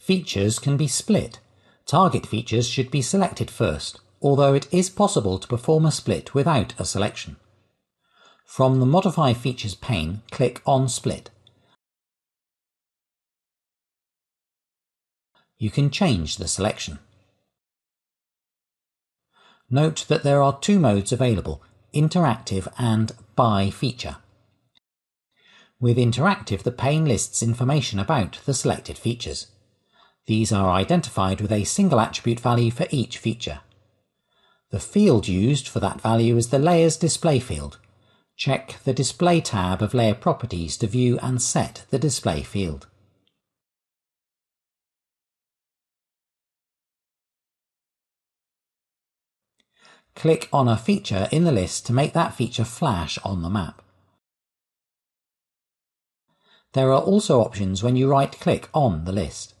Features can be split. Target features should be selected first, although it is possible to perform a split without a selection. From the Modify Features pane, click on Split. You can change the selection. Note that there are two modes available, Interactive and By Feature. With Interactive, the pane lists information about the selected features. These are identified with a single attribute value for each feature. The field used for that value is the Layers display field. Check the Display tab of Layer Properties to view and set the display field. Click on a feature in the list to make that feature flash on the map. There are also options when you right-click on the list.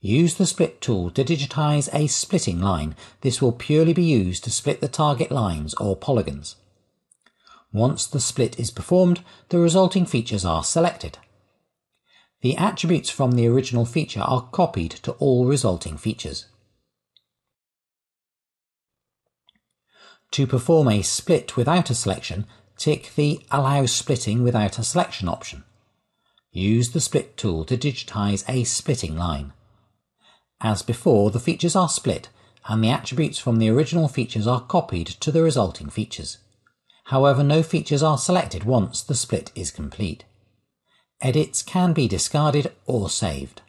Use the Split tool to digitize a splitting line. This will purely be used to split the target lines or polygons. Once the split is performed, the resulting features are selected. The attributes from the original feature are copied to all resulting features. To perform a split without a selection, tick the Allow Splitting without a selection option. Use the Split tool to digitize a splitting line. As before, the features are split and the attributes from the original features are copied to the resulting features. However, no features are selected once the split is complete. Edits can be discarded or saved.